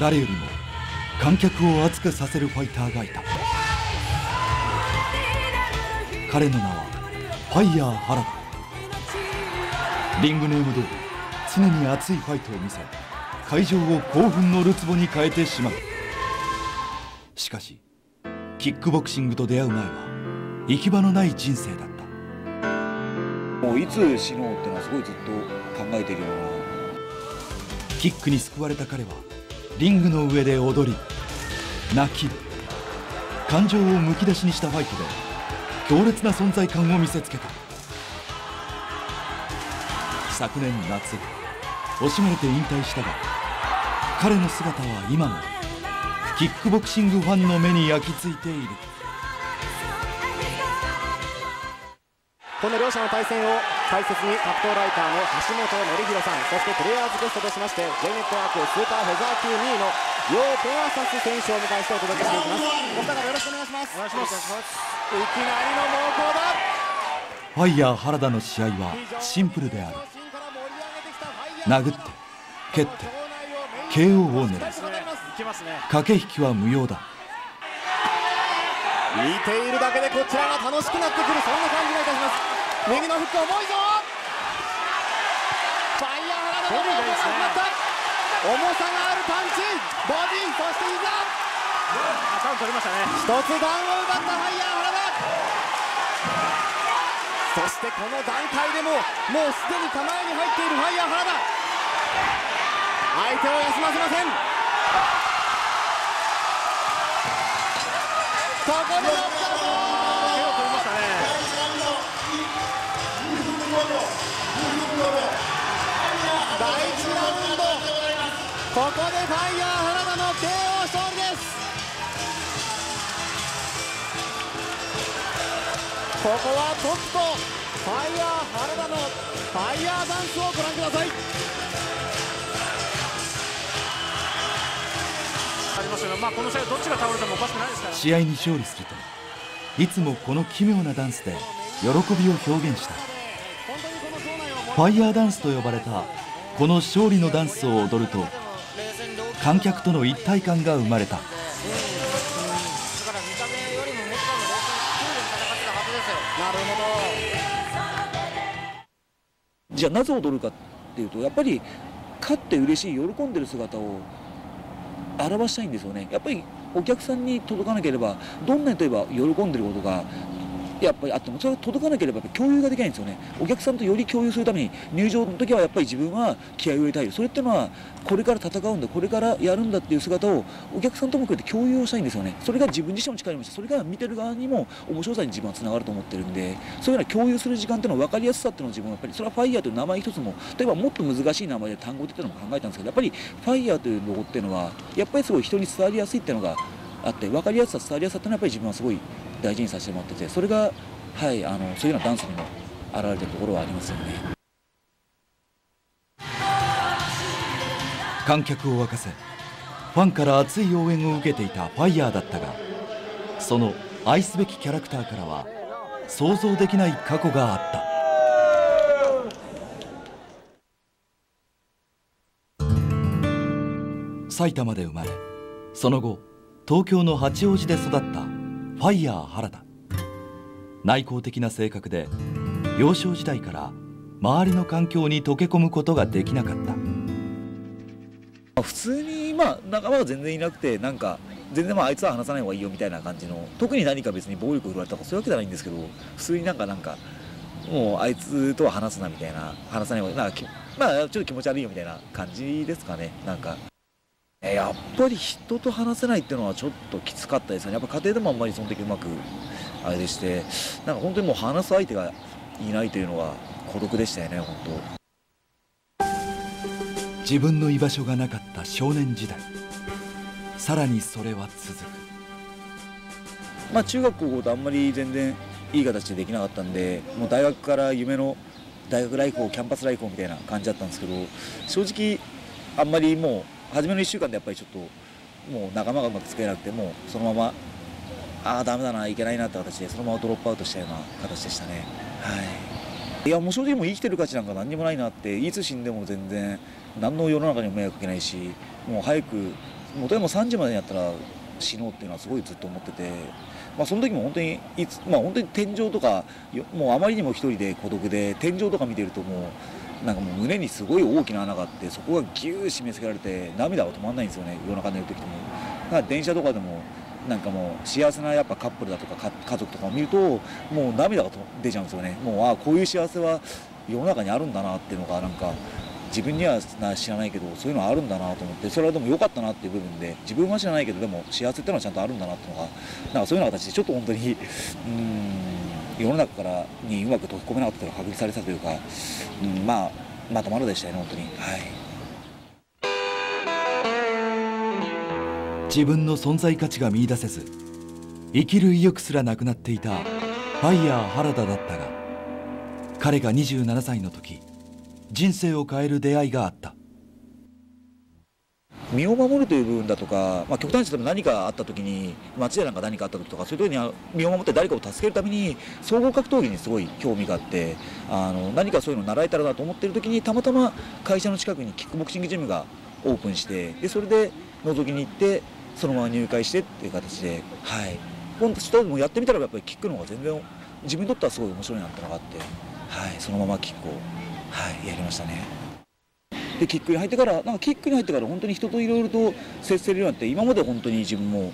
誰よりも観客を熱くさせるファイターがいた。彼の名はファイヤー原田リングネーム通り常に熱いファイトを見せ会場を興奮のるつぼに変えてしまう。しかしキックボクシングと出会う前は行き場のない人生だった。もういつ死のうってのはすごいずっと考えてるような。キックに救われた彼はリングの上で踊り泣き感情をむき出しにしたファイトで強烈な存在感を見せつけた。昨年夏惜しまれて引退したが彼の姿は今もキックボクシングファンの目に焼き付いている。この両者の対戦を解説に格闘ライターの橋本典弘さんそしてプレイヤーズゲストとしまして J ネットワークスーパーフェザー級2位の両ペアサス選手をお迎えしてお届けしていきます。お二方よろしくお願いします。お願いします。いきなりの猛攻だファイヤー原田の試合はシンプルである殴って蹴って KO を狙う駆け引きは無用だ見ているだけでこちらが楽しくなってくるそんな感じがいたします。右のフック重いぞ。ファイヤー原田の猛攻が始まった。重さがあるパンチ。ボディそして膝。ダウン取りましたね一つダウンを奪ったファイヤー原田そしてこの段階でももうすでに構えに入っているファイヤー原田相手を休ませません。ここでノックアウト手を取りましたね第1ラウンドここでファイヤー原田の KO 勝利です。ここはトップとファイヤー原田のファイヤーダンスをご覧ください。ありますけど、まあ、この試合どっちが倒れてもおかしくないですから、試合に勝利するといつもこの奇妙なダンスで喜びを表現した。ファイヤーダンスと呼ばれたこの勝利のダンスを踊ると観客との一体感が生まれた。なるほどじゃあなぜ踊るかっていうとやっぱり勝って嬉しい喜んでる姿を表したいんですよねやっぱりお客さんに届かなければどんなに例えば喜んでることがやっぱりあってもそれが届かなければ共有ができないんですよね。お客さんとより共有するために入場の時はやっぱり自分は気合を入れたいそれってのはこれから戦うんだこれからやるんだっていう姿をお客さんとも含めて共有をしたいんですよね。それが自分自身の力にもしてそれが見てる側にも面白さに自分はつながると思ってるんでそういうような共有する時間っていうのは分かりやすさっていうのを自分はやっぱりそれはファイヤーという名前一つも例えばもっと難しい名前で単語っていうのも考えたんですけどやっぱりファイヤーというロゴっていうのはやっぱりすごい人に伝わりやすいっていうのがあって分かりやすさ伝わりやすさっていうのはやっぱり自分はすごい大事にさせてもらっててそれがはいあのそういうようなダンスにも現れてるところはありますよね。観客を沸かせファンから熱い応援を受けていたファイヤーだったがその愛すべきキャラクターからは想像できない過去があった埼玉で生まれその後東京の八王子で育ったファイヤー原田。内向的な性格で幼少時代から周りの環境に溶け込むことができなかった。普通にまあ仲間が全然いなくてなんか全然まああいつは話さない方がいいよみたいな感じの特に何か別に暴力を振られたとかそういうわけじゃないんですけど普通になんかなんかもうあいつとは話すなみたいな話さない方がなんかまあちょっと気持ち悪いよみたいな感じですかねなんか。やっぱり人と話せないっていうのはちょっときつかったですよね。やっぱ家庭でもあんまりその時うまくあれでしてなんか本当にもう話す相手がいないというのは孤独でしたよね本当。自分の居場所がなかった少年時代。さらにそれは続く。まあ中学高校とあんまり全然いい形でできなかったんでもう大学から夢の大学ライフをキャンパスライフをみたいな感じだったんですけど正直あんまりもう初めの1週間でやっぱりちょっともう仲間がうまくつけなくてもうそのままああダメだないけないなって形でそのままドロップアウトしたような形でしたね。はい。いやもう正直もう生きてる価値なんか何にもないなっていつ死んでも全然何の世の中にも迷惑かけないしもう早くもとも3時までにやったら死のうっていうのはすごいずっと思ってて、まあ、その時も本当にいつ、まあ、本当に天井とかもうあまりにも一人で孤独で天井とか見てるともうなんかもう胸にすごい大きな穴があってそこがギュー締め付けられて涙が止まらないんですよね夜中寝る時とも。だから電車とかでもなんかもう幸せなやっぱカップルだとか家族とかを見るともう涙が出ちゃうんですよね。もうああこういう幸せは世の中にあるんだなっていうのがなんか自分には知らないけどそういうのはあるんだなと思ってそれはでも良かったなっていう部分で自分は知らないけどでも幸せっていうのはちゃんとあるんだなっていうのがなんかそういうような形でちょっと本当にうん。世の中からにうまく溶け込めなかったのが確立されたというか、うん、まあまとまるでしたよね本当にはい。自分の存在価値が見出せず生きる意欲すらなくなっていたファイヤー原田だったが彼が27歳の時人生を変える出会いがあった身を守るという部分だとか、まあ、極端にしても何かあった時に街でなんか何かあった時とかそういう時に身を守って誰かを助けるために総合格闘技にすごい興味があってあの何かそういうの習えたらなと思ってる時にたまたま会社の近くにキックボクシングジムがオープンしてでそれで覗きに行ってそのまま入会してっていう形ではい本当もやってみたらやっぱりキックの方が全然自分にとってはすごい面白いなってのがあってはいそのままキックをはいやりましたね。でキックに入ってからなんかキックに入ってから本当に人といろいろと接せるようになって今まで本当に自分も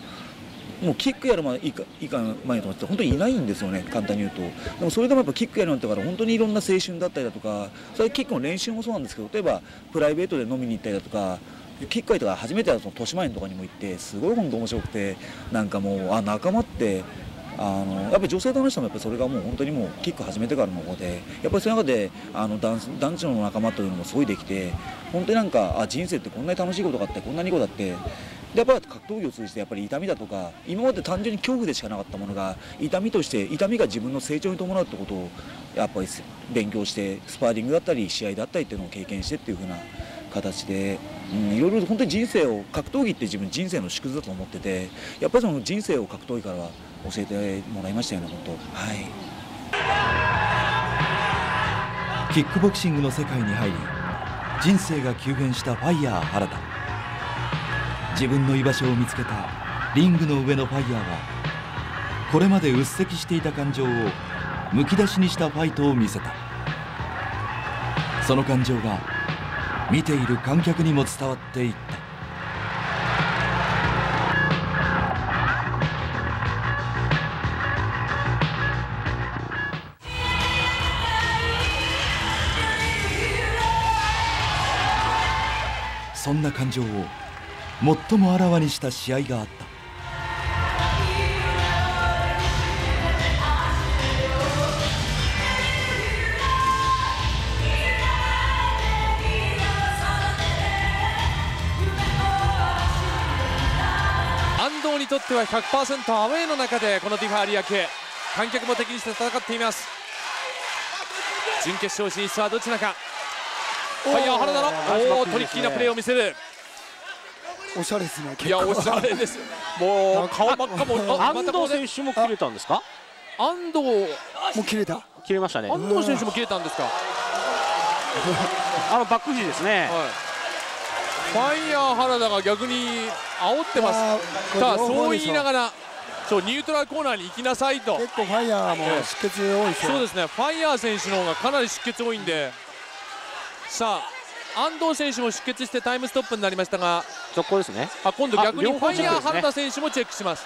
もうキックやる前いいかいいか前にと思って本当にいないんですよね簡単に言うと。でもそれでもやっぱキックやるようになってから本当にいろんな青春だったりだとかそれキックの練習もそうなんですけど例えばプライベートで飲みに行ったりだとかキック会とか初めてはその豊島園とかにも行ってすごい本当面白くてなんかもうあ仲間ってあのやっぱり女性と話してもやっぱそれがもう本当にもうキック始めてからの方でやっぱりその中であの男男女の仲間というのもすごいできて本当になんかあ人生ってこんなに楽しいことがあってこんなにいいことがあってやっぱり格闘技を通じてやっぱり痛みだとか今まで単純に恐怖でしかなかったものが痛みとして痛みが自分の成長に伴うってことをやっぱり勉強してスパーリングだったり試合だったりっていうのを経験してっていう風な形で、うん、いろいろ本当に人生を格闘技って自分人生の縮図だと思っててやっぱりその人生を格闘技からは教えてもらいましたよね本当はい。キックボクシングの世界に入り人生が急変したファイヤー原田。自分の居場所を見つけたリングの上のファイヤーはこれまでうっせきしていた感情をむき出しにしたファイトを見せた。その感情が見ている観客にも伝わっていった。感情を最もあらわにした試合があった。安藤にとっては100%アウェーの中でこのディファーリアク観客も敵にして戦っています。準決勝進出はどちらか。ファイヤー原田のおートリッキーなプレーを見せるおしゃれですねいやおしゃれです。もう顔真っ赤も 安藤選手も切れたんですか？安藤。もう切れた？切れましたね。安藤選手も切れたんですか、はい、あのバック肘ですね。ファイヤー原田が逆に煽ってます。さあそう言いながらそうニュートラルコーナーに行きなさいと。結構ファイヤーも出血多いですよ、そうですね。ファイヤー選手の方がかなり出血多いんで。さあ安藤選手も出血してタイムストップになりましたが続行ですね。あ今度逆にファイヤー原田選手もチェックします。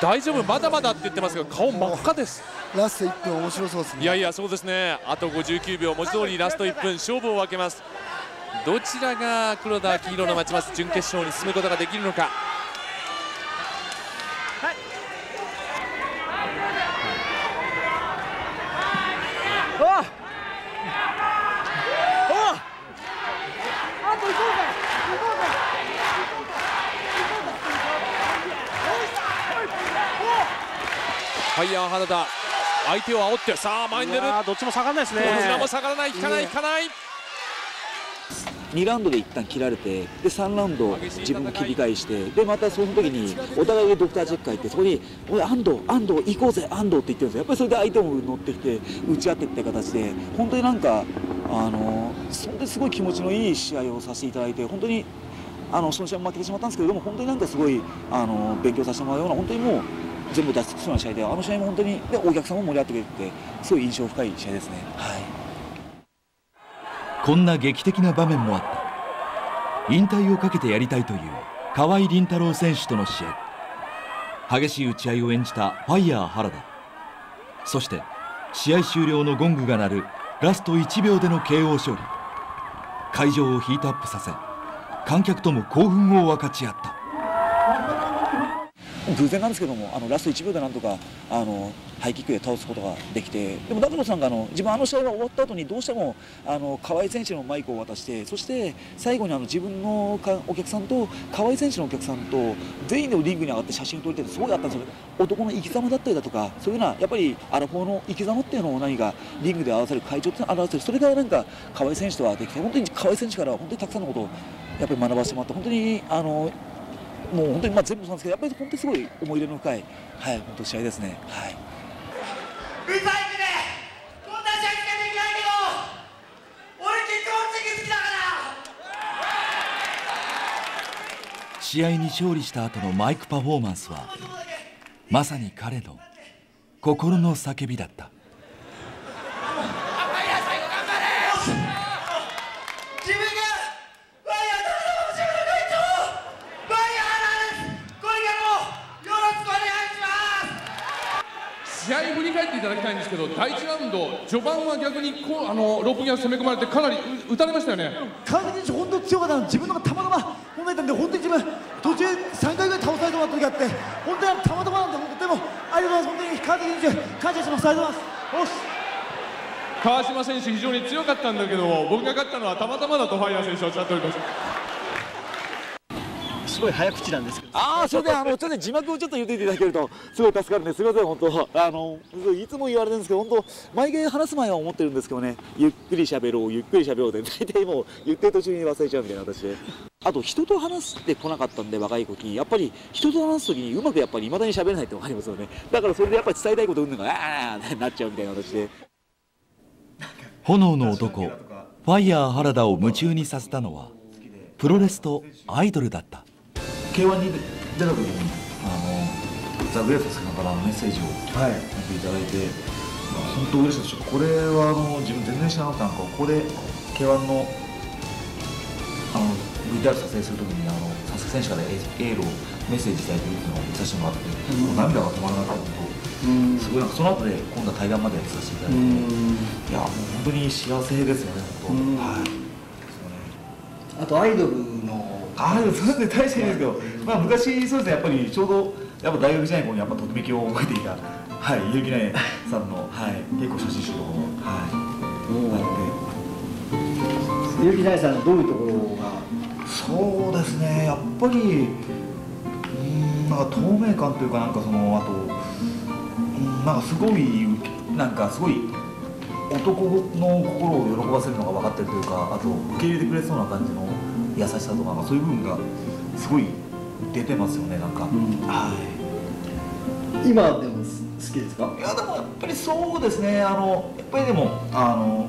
大丈夫まだまだって言ってますが顔真っ赤です。ラスト1分面白そうですね。いやいやそうですね。あと59秒文字通りラスト1分勝負を分けます。どちらが黒田黄色の待ちます。準決勝に進むことができるのかファイヤー原田を煽ってさあ前に出る。どっちも下がらないですね。どちらも下がらない引かない引かない。2ラウンドで一旦切られてで3ラウンド自分が切り返してでまたその時にお互いでドクターチェック入ってそこに「おい安藤安藤行こうぜ安藤」って言ってるんですよ。やっぱりそれで相手も乗ってきて打ち合ってって形で本当になんかあのそれですごい気持ちのいい試合をさせていただいて本当にあのその試合も負けてしまったんですけれども本当になんかすごいあの勉強させてもらうような本当にもう全部出し尽くすような試合であの試合も本当にでお客さんも盛り上がってくれてすごい印象深い試合ですね。はい。こんな劇的な場面もあった。引退をかけてやりたいという河合麟太郎選手との試合。激しい打ち合いを演じたファイヤー原田。そして試合終了のゴングが鳴るラスト1秒での KO 勝利。会場をヒートアップさせ観客とも興奮を分かち合った。偶然なんですけどもあのラスト1秒でなんとかあのハイキックで倒すことができてでもダブルさんがあの自分あの試合が終わった後にどうしてもあの河合選手のマイクを渡してそして最後にあの自分のかお客さんと河合選手のお客さんと全員でリングに上がって写真を撮りたいってすごいあったんですよ。男の生き様だったりだとかそういうようなやっぱりアラフォーの生き様っていうのを何かリングで合わせる会長って表せる。それがなんか河合選手とはできて本当に河合選手から本当にたくさんのことをやっぱり学ばせてもらって本当にあのもう本当にまあ全部そうなんですけどやっぱり本当にすごい思い入れの深いはい本当試合ですね。はい。試合に勝利した後のマイクパフォーマンスはまさに彼の心の叫びだった自分がワイヤーだの自分の会長ワイヤーなんですこれからもよろしくお願いします試合振り返っていただきたいんですけど第1ラウンド序盤は逆にこうあのロープギア攻め込まれてかなりう打たれましたよね。川崎選手、本当に強かったの自分のがたまたま本当にいたんで、本当に自分、途中3回ぐらい倒されてもらった時があって、本当にたまたまなんで、本当にでも、ありがとうございます、本当に川崎選手、感謝します、ありがとうございます。川島選手非常に強かったんだけど僕が勝ったのはたまたまだとファイヤー選手おっしゃっておりますすごい早口なんですけど、ああそれであのちょっと字幕をちょっと言っていただけるとすごい助かるんですみません本当。あのいつも言われるんですけど本当毎回話す前は思ってるんですけどね。ゆっくり喋ろうゆっくり喋ろうで大体もう言ってる途中に忘れちゃうみたいな私。であと人と話してこなかったんで若い時にやっぱり人と話す時にうまくやっぱり未だに喋れないってのがありますよね。だからそれでやっぱり伝えたいことうんぬんがああなっちゃうみたいな形で炎の男ファイヤー原田を夢中にさせたのはプロレスとアイドルだった K1 に出た時にあのザ・グレートさんからメッセージをはい、見ていただいて、まあ、本当嬉しかったですこれはあの自分全然知らなかったなんかここで K1 のあの VTR 撮影するときにあの佐々木選手からエエールをメッセージいただいてるっていうのを見させてもらって、もう涙が止まらなかったのと、すごいなんかその後で今度は対談までさせていただいて、いやもう本当に幸せですよね本当、はいあとアイドルのああ、そうですね、大していいですけど、まあ、昔、そうですね、やっぱりちょうど、やっぱ大学時代にこうやっぱときめきを覚えていた、はい、結城奈々さんの、はい、結構写真集とかも、はい、結城大さんのどういうところが？あって、そうですね、やっぱり、うーん、なんか透明感というか、なんかその、あと、うん、なんかすごい、なんかすごい、男の心を喜ばせるのが分かってるというか、あと、受け入れてくれそうな感じの優しさとか、まあ、そういう部分がすごい出てますよね、なんか。はい。今でも好きですか？いやでもやっぱりそうですね。あのやっぱりでもあの、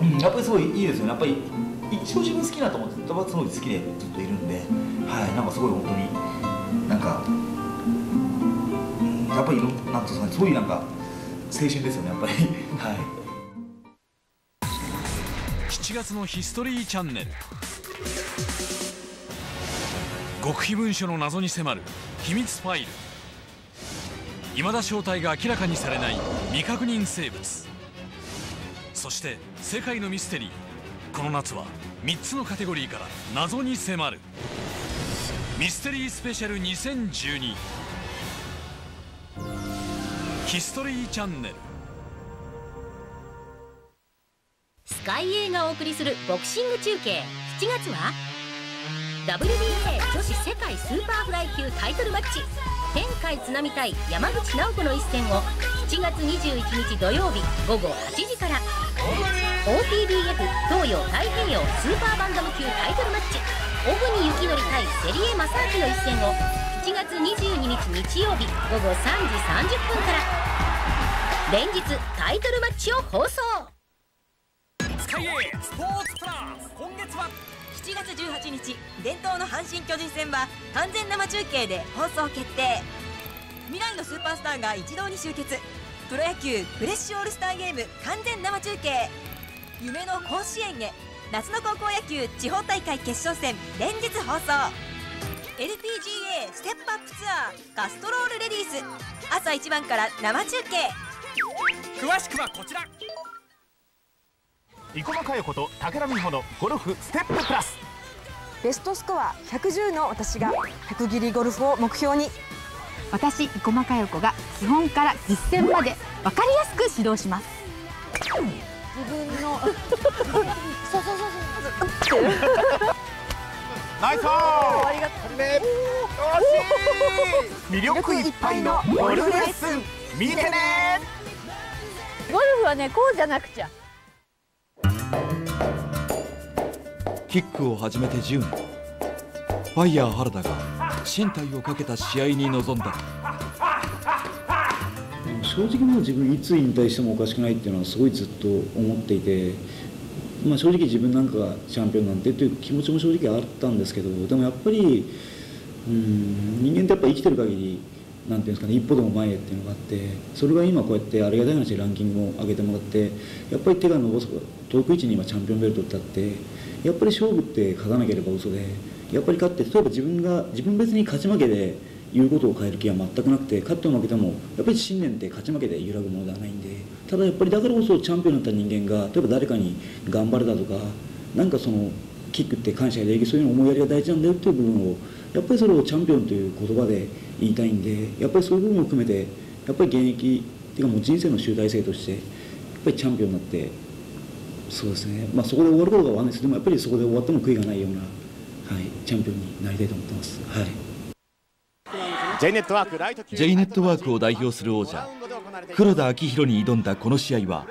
うん、やっぱりすごいいいですよね。やっぱり一応自分好きなと思ってずっとすごい好きでずっといるんで。はい。なんかすごい本当になんか、うん、やっぱりいろんなんていうんですかね。そういうなんか青春ですよねやっぱり。はい。7月のヒストリーチャンネル極秘文書の謎に迫る秘密ファイル。未だ正体が明らかにされない未確認生物。そして世界のミステリー。この夏は3つのカテゴリーから謎に迫る。ミステリースペシャル2012ヒストリーチャンネル。スカイ A がお送りするボクシング中継。月は？WBA 女子世界スーパーフライ級タイトルマッチ。天海津波対山口直子の一戦を7月21日土曜日午後8時から。OPBF 東洋太平洋スーパーバンタム級タイトルマッチ。小國以載対芹江匡晋の一戦を7月22日日曜日午後3時30分から。連日タイトルマッチを放送。スポーツプラス。今月は7月18日伝統の阪神・巨人戦は完全生中継で放送決定。未来のスーパースターが一堂に集結。プロ野球フレッシュオールスターゲーム完全生中継。夢の甲子園へ夏の高校野球地方大会決勝戦連日放送。LPGA ステップアップツアーガストロールレディース。朝一番から生中継。詳しくはこちら。生駒佳代子と武田美穂のゴルフステッププラスベストスコア110の私が100切りゴルフを目標に私生駒佳代子が基本から実践まで分かりやすく指導します自分のそうそうそうそうナイスありがとう魅力いっぱいのゴルフレッスン見てねゴルフはねこうじゃなくちゃキックを始めて10年。ファイヤー原田が身体をかけた試合に臨んだ。正直もう自分いつ引退してもおかしくないっていうのはすごいずっと思っていて、まあ、正直自分なんかがチャンピオンなんてという気持ちも正直あったんですけどでもやっぱりうん人間ってやっぱ生きてる限りなんていうんですかね一歩でも前へっていうのがあってそれが今こうやってありがたい話でランキングを上げてもらってやっぱり手が伸ばす遠く位置に今チャンピオンベルトってあってやっぱり勝負って勝たなければ嘘でやっぱり勝って例えば自分が自分別に勝ち負けで言うことを変える気は全くなくて勝っても負けてもやっぱり信念って勝ち負けで揺らぐものではないんでただやっぱりだからこそチャンピオンになった人間が例えば誰かに頑張れたとかなんかそのキックって感謝や礼儀そういうの思いやりが大事なんだよっていう部分をやっぱりそれをチャンピオンという言葉で言いたいんでやっぱりそういう部分を含めてやっぱり現役っていうかもう人生の集大成としてやっぱりチャンピオンになってそうですね。まあそこで終わることがわかんないです。けどでもやっぱりそこで終わっても悔いがないような、はい、チャンピオンになりたいと思ってます。はい。J ネットワークライト J ネットワークを代表する王者黒田明宏に挑んだこの試合は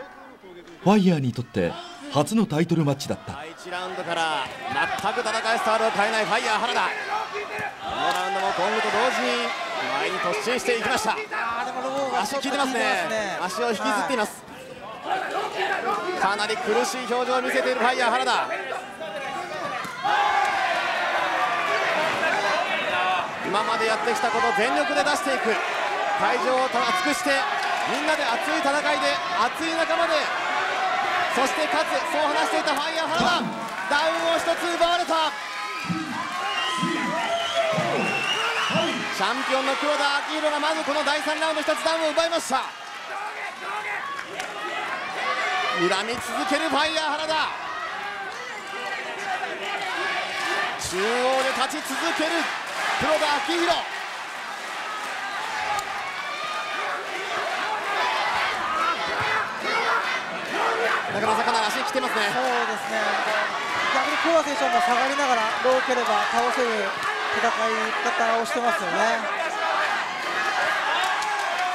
ファイヤーにとって初のタイトルマッチだった。1ラウンドから全く戦いスタイルを変えないファイヤー原田。このラウンドもゴングと同時に前に突進していきました。足効いてますね。足を引きずっていますかなり苦しい表情を見せているファイヤー原田。今までやってきたことを全力で出していく。会場を熱くしてみんなで熱い戦いで熱い仲間で。そして勝つそう話していたファイヤー原田。ダウンを一つ奪われた。チャンピオンの黒田明宏がまずこの第3ラウンド一つダウンを奪いました。恨み続けるファイヤー原田。中央で立ち続ける黒田明宏。中野さんかなり足に来てますね。そうですね。逆に黒田選手はもう下がりながらどうければ倒せる戦い方をしてますよね。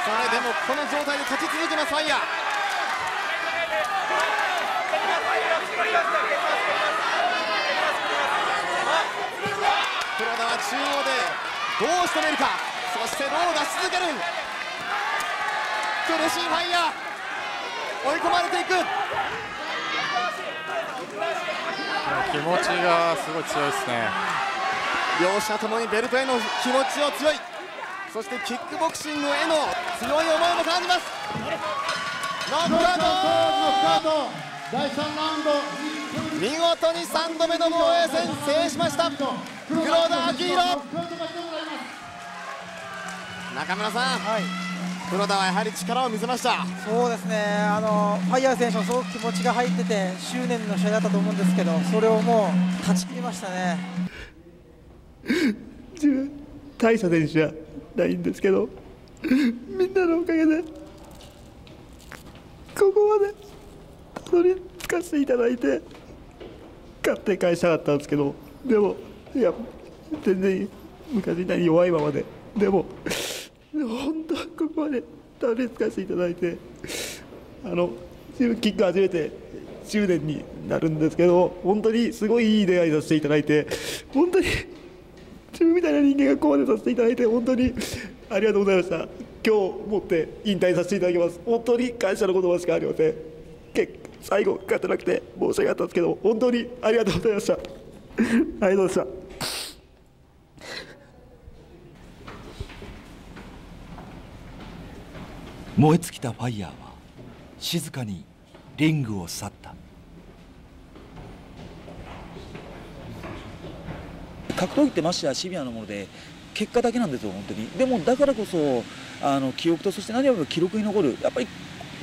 それでもこの状態で勝ち続けますファイヤー黒田は中央でどう仕留めるか？そしてどう出し続ける。苦しいファイヤー。追い込まれていく。気持ちがすごい強いですね。両者ともにベルトへの気持ちを強い。そしてキックボクシングへの強い思いも感じます。ノックアウト第3ラウンド見事に3度目の防衛戦制しました。黒田明宏。中村さん、黒田はやはり力を見せました。そうですね。あのファイヤー選手もすごく気持ちが入ってて執念の試合だったと思うんですけどそれをもう断ち切りましたね。自分大した選手じゃないんですけどみんなのおかげでここまでたどり着かせていただいて勝って返したかったんですけどでもいや全然昔みたいに弱いままででも本当ここまでたどり着かせていただいてあの自分キック初めて10年になるんですけど本当にすごいいい出会いさせていただいて本当に自分みたいな人間がここまでさせていただいて本当にありがとうございました。今日もって引退させていただきます。本当に感謝の言葉しかありません。最後勝てなくて申し訳なかったんですけど本当にありがとうございました。はいどうでした。燃え尽きたファイヤーは静かにリングを去った。格闘技ってましてやシビアなもので結果だけなんですよ本当に。でもだからこそあの記憶とそして何よりも記録に残るやっぱり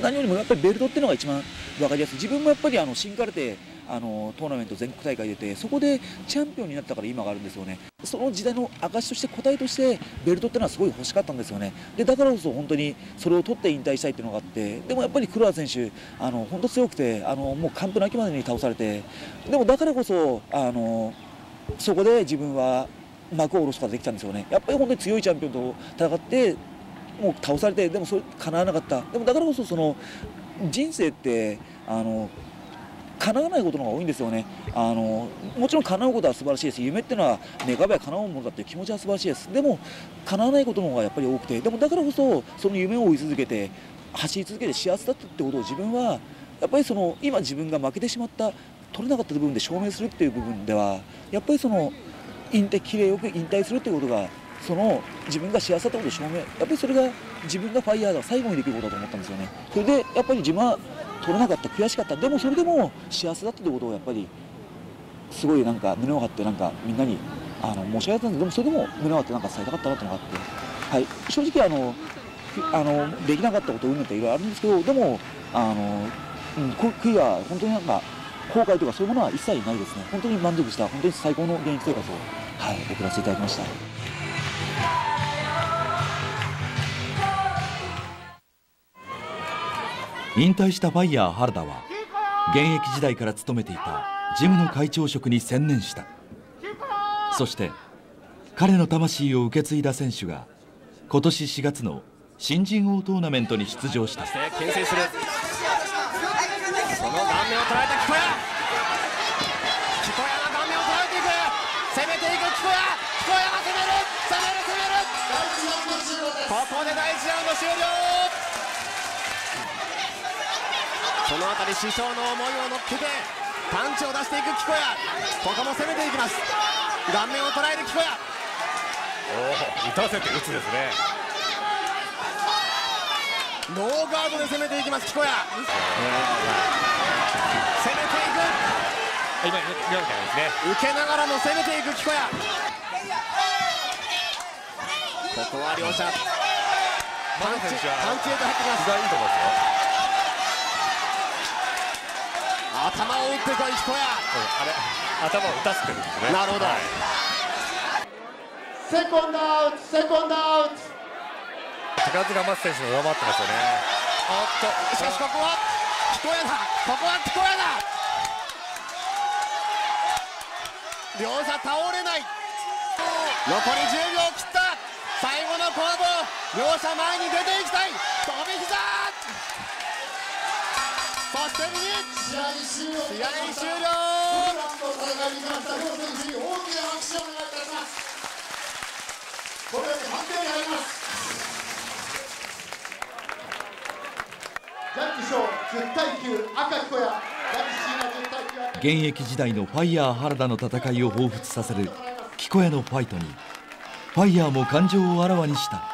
何よりもやっぱりベルトっていうのが一番分かりやすい。自分もやっぱりあの新カルテあのトーナメント全国大会出てそこでチャンピオンになったから今があるんですよね。その時代の証として答えとしてベルトっていうのはすごい欲しかったんですよね。でだからこそ本当にそれを取って引退したいっていうのがあってでもやっぱり黒田選手あの本当強くてあのもう完封の秋までに倒されてでもだからこそあのそこで自分は幕を下ろすことができたんですよね。やっぱり本当に強いチャンピオンと戦ってもう倒されてでもそれ叶わなかった。でもだからこそその人生ってあの叶わないことの方が多いんですよね。あのもちろん叶うことは素晴らしいです。夢っていうのは願えば叶うものだっていう気持ちは素晴らしいです。でも叶わないことの方がやっぱり多くて。でもだからこそその夢を追い続けて走り続けて幸せだったってことを自分はやっぱりその今自分が負けてしまった取れなかった部分で証明するっていう部分ではやっぱりその引退きれよく引退するっていうことがその自分が幸せだったことを証明やっぱりそれが自分がファイヤーが最後にできることだと思ったんですよね。それでやっぱり自分は取れなかった悔しかったでもそれでも幸せだったということをやっぱりすごいなんか胸を張ってなんかみんなにあの申し上げたんです。でもそれでも胸を張ってなんか伝えたかったなというのがあって、はい、正直あのあのできなかったことうんぬんっていろいろあるんですけどでもあの、うん、悔いは本当になんか後悔とかそういうものは一切ないですね。本当に満足した本当に最高の現役生活を、はい、送らせていただきました。引退したファイヤー原田は現役時代から務めていたジムの会長職に専念した。そして彼の魂を受け継いだ選手が今年4月の新人王トーナメントに出場した。牽制するそのあたり師匠の思いを乗っけてパンチを出していく木小屋ここも攻めていきます。顔面を捉える木小屋おお打たせて打つですね。ノーガードで攻めていきます木小屋攻めていく。今今みたいですね。受けながらも攻めていく木小屋ここは両者パンチパンチへと入ってきます。いいと思いますよ頭を打ってこい木小屋、あれ頭を打たせてるんですね。なるほど、はい。セコンドアウトセコンドアウト。高津が松選手の上回ってますよね。おっとしかしここは木小屋だ。ここは木小屋だ。両者倒れない。残り10秒切った。最後のコード両者前に出ていきたい。飛び膝そして右試合終了戦いに関した両選手に大きな拍手をお願いいたしますこれで判定に入りますジャッジ賞10対9赤木小屋ジャッジシーナ10対9赤現役時代のファイヤー原田の戦いを彷彿させる木小屋のファイトにファイヤーも感情をあらわにした。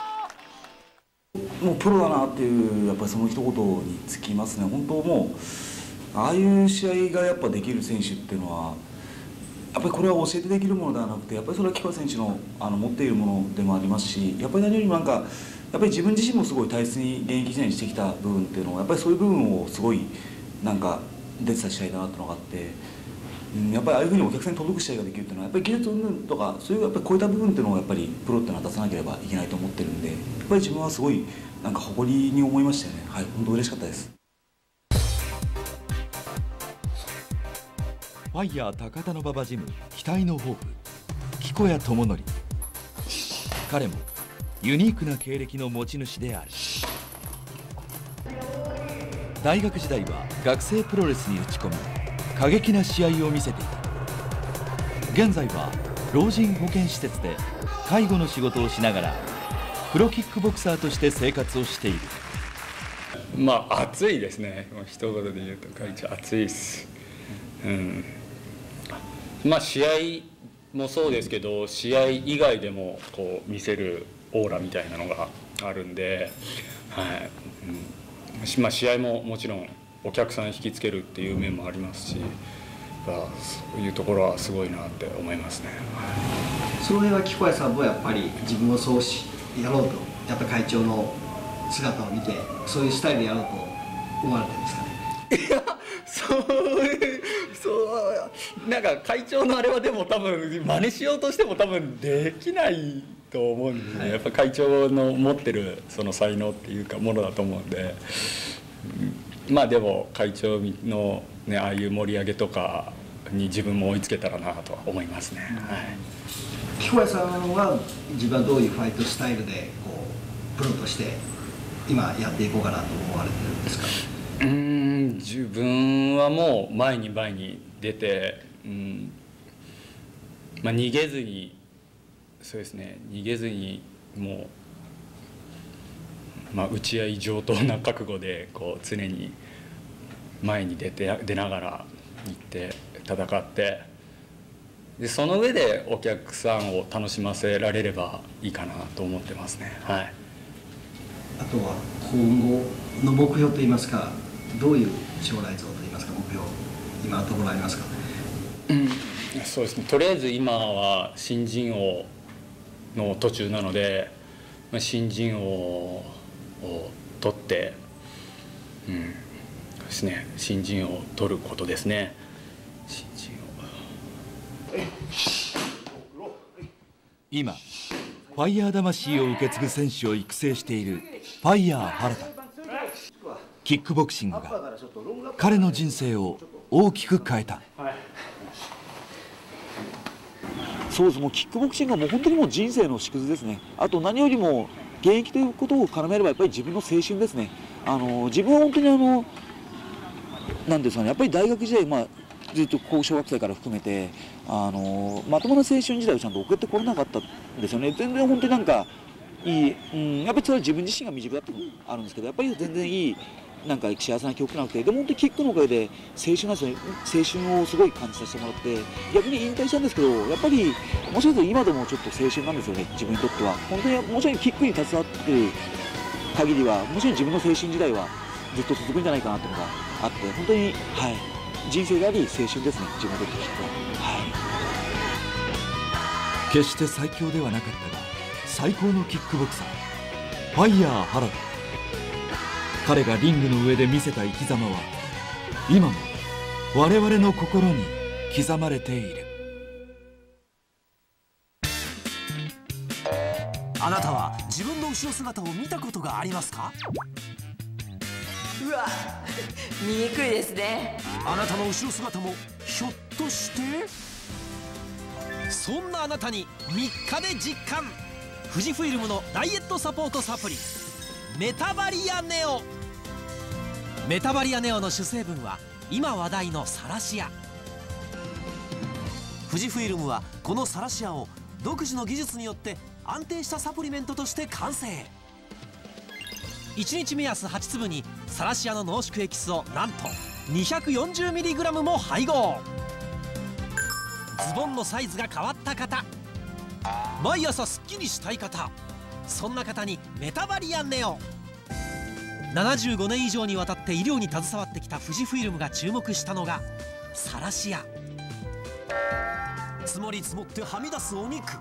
もうプロだなっていうやっぱりその一言につきますね。本当もうああいう試合がやっぱできる選手っていうのはやっぱりこれは教えてできるものではなくてやっぱりそれは木川選手のあの持っているものでもありますしやっぱり何よりもなんかやっぱり自分自身もすごい大切に現役時代にしてきた部分っていうのはやっぱりそういう部分をすごいなんか出てた試合だなっていうのがあって、うん、やっぱりああいうふうにお客さんに届く試合ができるっていうのはやっぱり技術云々とかそういうやっぱり超えた部分っていうのをやっぱりプロっていうのは出さなければいけないと思ってるんでやっぱり自分はすごいなんか誇りに思いましたよね。はい本当嬉しかったです。ファイヤー高田の馬場ジム期待のホープ木小屋智則。彼もユニークな経歴の持ち主である。大学時代は学生プロレスに打ち込み過激な試合を見せていた。現在は老人保健施設で介護の仕事をしながらプロキックボクサーとして生活をしている。まあ暑いですね。もう一言で言うと会長暑いです、うん、まあ試合もそうですけど試合以外でもこう見せるオーラみたいなのがあるんで、はい。うん。しまあ、試合ももちろんお客さん引きつけるっていう面もありますし、まあそういうところはすごいなって思いますね。その辺は木小屋さんもやっぱり自分をそうしやろうと。やっぱり会長の姿を見てそういうスタイルでやろうと思われてるんですかね？そういうそうなんか会長のあれはでも多分真似しようとしても多分できないと思うんですね、やっぱ会長の持ってるその才能っていうかものだと思うんで、うんまあでも会長の、ね、ああいう盛り上げとかに自分も追いつけたらなとは思いますね、はい木小屋さんは自分はどういうファイトスタイルでこうプロとして今やっていこうかなと思われてるんですか？うん自分はもう前に前に出て、うんまあ、逃げずにそうですね逃げずにもう、まあ、打ち合い上等な覚悟でこう常に前に出て出ながら行って戦ってでその上でお客さんを楽しませられればいいかなと思ってますね。はい。あとは今後の目標といいますかどういう将来像といいますか目標今ころありますか？そうですね。とりあえず今は新人王の途中なので、まあ、新人王を取って、うん。ですね、新人王を取ることですね今ファイヤー魂を受け継ぐ選手を育成しているファイヤー原田。キックボクシングが彼の人生を大きく変えた。そうです。もうキックボクシングはもう本当にもう人生の縮図ですね。あと何よりも現役ということを絡めればやっぱり自分の青春ですね。あの自分は本当にあのなんですかねやっぱり大学時代、まあ、ずっと高小学生から含めてあのまともな青春時代をちゃんと送ってこれなかったんですよね。全然本当になんかいい、うん、やっぱりそれは自分自身が未熟だっていうのもあるんですけどやっぱり全然いいなんか幸せな記憶なくてでも本当にキックのおかげで青春なんですよね。青春をすごい感じさせてもらって逆に引退したんですけどやっぱりもしかすると今でもちょっと青春なんですよね自分にとっては。本当にもちろんキックに携わってる限りはもちろん自分の青春時代はずっと続くんじゃないかなっていうのがあって本当にはい。人生であり青春ですね。自分にとってキックははい。決して最強ではなかったが最高のキックボクサー。ファイヤー原田彼がリングの上で見せた生き様は今も我々の心に刻まれている。あなたは自分の後ろ姿を見たことがありますか？うわ見にくいですね。あなたの後ろ姿もひょっとして？そんなあなたに3日で実感。富士フイルムのダイエットサポートサプリ。メタバリアネオ。メタバリアネオの主成分は今話題のサラシア。富士フイルムはこのサラシアを独自の技術によって安定したサプリメントとして完成。1日目安8粒にサラシアの濃縮エキスをなんと 240mg も配合。ズボンのサイズが変わった方。毎朝すっきりしたい方。そんな方にメタバリアネオ。75年以上にわたって医療に携わってきた富士フイルムが注目したのがサラシア。積もり積もってはみ出すお肉。